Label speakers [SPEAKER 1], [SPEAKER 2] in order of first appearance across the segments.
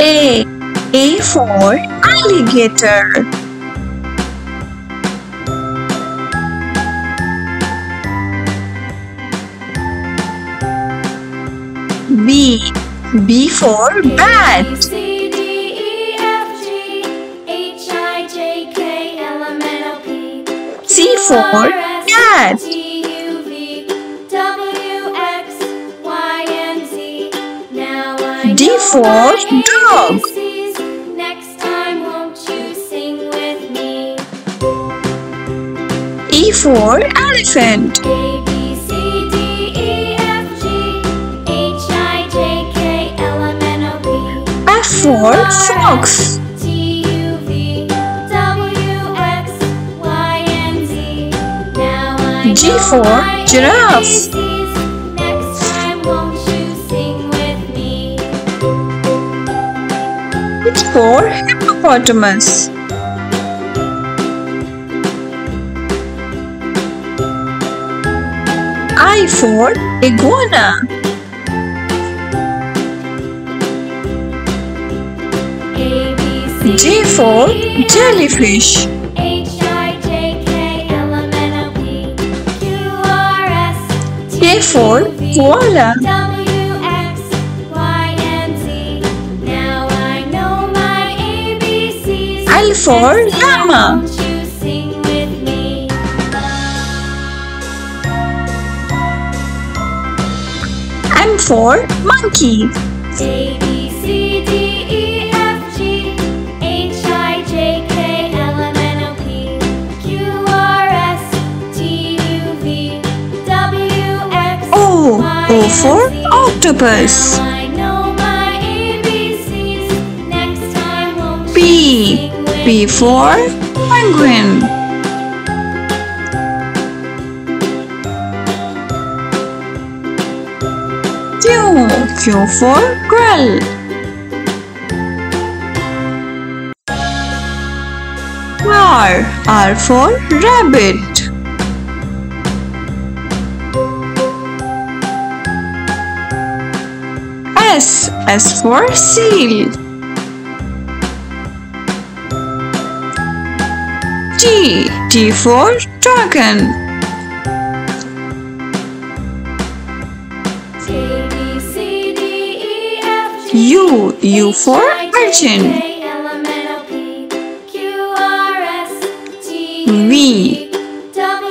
[SPEAKER 1] A. A for alligator. B. B for bat.
[SPEAKER 2] C, D, E, F, G, H, I, J, K, L, M, N, O, P,
[SPEAKER 1] C for cat.
[SPEAKER 2] T, U, V, W, X, Y, and Z. Now I
[SPEAKER 1] D for
[SPEAKER 2] my Next time, won't you sing with me?
[SPEAKER 1] E for elephant.
[SPEAKER 2] A, B, C, D, E, F, G, H, I, J, K, L, M, N, O, P.
[SPEAKER 1] F for fox.
[SPEAKER 2] T U V W X Y and Z. Now I
[SPEAKER 1] G for giraffe. For hippopotamus. I for iguana.
[SPEAKER 2] A B C
[SPEAKER 1] J for jellyfish.
[SPEAKER 2] H I J K L M N O P Q R S T
[SPEAKER 1] K for koala. L for llama.
[SPEAKER 2] won't you sing with me?
[SPEAKER 1] M for monkey.
[SPEAKER 2] A B C D E F G H I J K L M N O P Q R S T U V W X
[SPEAKER 1] O.
[SPEAKER 2] Y,
[SPEAKER 1] O
[SPEAKER 2] and
[SPEAKER 1] for octopus. P for penguin. Q. Q for quail. R. R for rabbit. S. S for seal. T. T for dragon.
[SPEAKER 2] A B C D E F G
[SPEAKER 1] U. U for
[SPEAKER 2] H, I, J,
[SPEAKER 1] urchin.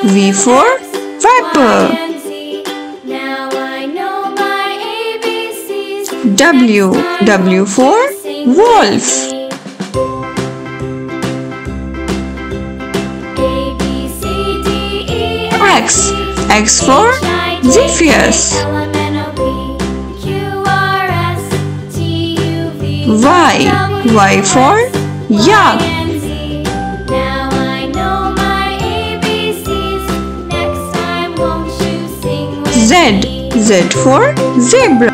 [SPEAKER 1] V for
[SPEAKER 2] X,
[SPEAKER 1] viper.
[SPEAKER 2] Y, and Z. Now I know my ABCs.
[SPEAKER 1] W. W for
[SPEAKER 2] you sing with
[SPEAKER 1] wolf. X. X for Zephyrs. Y. Y for yak.
[SPEAKER 2] Z.
[SPEAKER 1] Z for zebra.